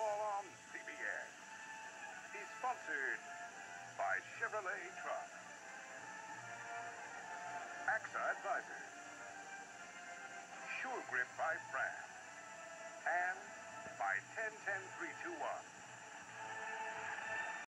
Baseball on CBS is sponsored by Chevrolet Truck, AXA Advisors, Sure Grip by Brand.